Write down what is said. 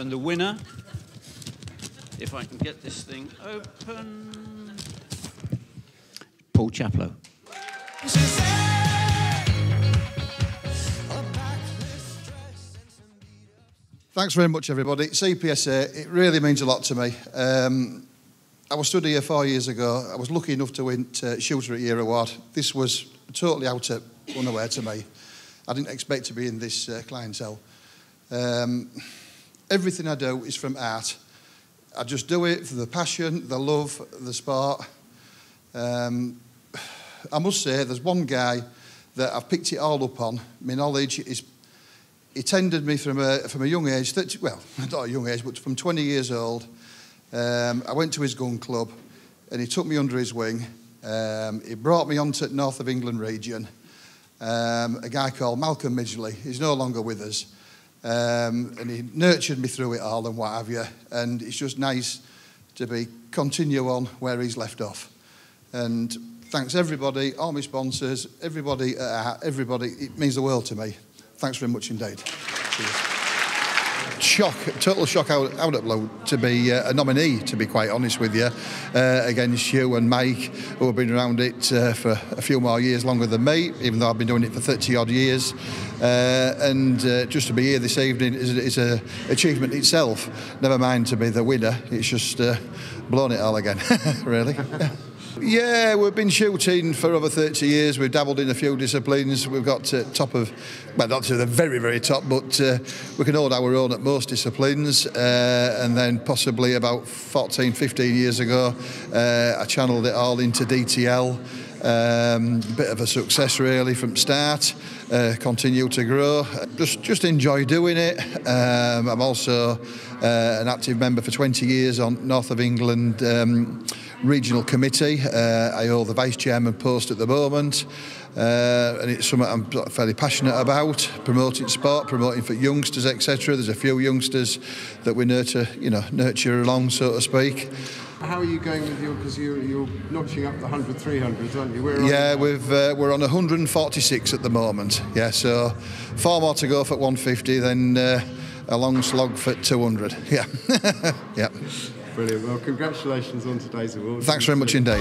And the winner, if I can get this thing open, Paul Chaplow. Thanks very much, everybody. CPSA, it really means a lot to me. Um, I was stood here four years ago. I was lucky enough to win uh, Shooter at Year Award. This was totally out of unaware to me. I didn't expect to be in this uh, clientele. Um, everything I do is from art. I just do it for the passion, the love, the sport. Um, I must say, there's one guy that I've picked it all up on. My knowledge is he tended me from a, from a young age, 30, well, not a young age, but from 20 years old. Um, I went to his gun club and he took me under his wing. Um, he brought me onto North of England region. Um, a guy called Malcolm Midgley, he's no longer with us. Um, and he nurtured me through it all and what have you. And it's just nice to be continue on where he's left off. And thanks everybody, all my sponsors, everybody, uh, everybody. It means the world to me. Thanks very much indeed. Cheers. Shock, total shock out, out at blow to be uh, a nominee, to be quite honest with you, uh, against you and Mike, who have been around it uh, for a few more years longer than me, even though I've been doing it for 30 odd years. Uh, and uh, just to be here this evening is, is an achievement itself. Never mind to be the winner, it's just uh, blown it all again, really. Yeah, we've been shooting for over 30 years. We've dabbled in a few disciplines. We've got to top of, well, not to the very, very top, but uh, we can hold our own at most disciplines. Uh, and then possibly about 14, 15 years ago, uh, I channeled it all into DTL. Um, bit of a success really from start. Uh, continue to grow. Just just enjoy doing it. Um, I'm also uh, an active member for 20 years on North of England. Um, regional committee. Uh, I hold the vice chairman post at the moment. Uh, and it's something I'm fairly passionate about, promoting sport, promoting for youngsters, etc. There's a few youngsters that we nurture, you know, nurture along, so to speak. How are you going with your, because you're, you're notching up the 100, 300s, aren't you? Where yeah, we've, uh, we're on 146 at the moment. Yeah, so four more to go for 150, then uh, a long slog for 200. Yeah, yeah. Brilliant. Well, congratulations on today's award. Thanks very much indeed.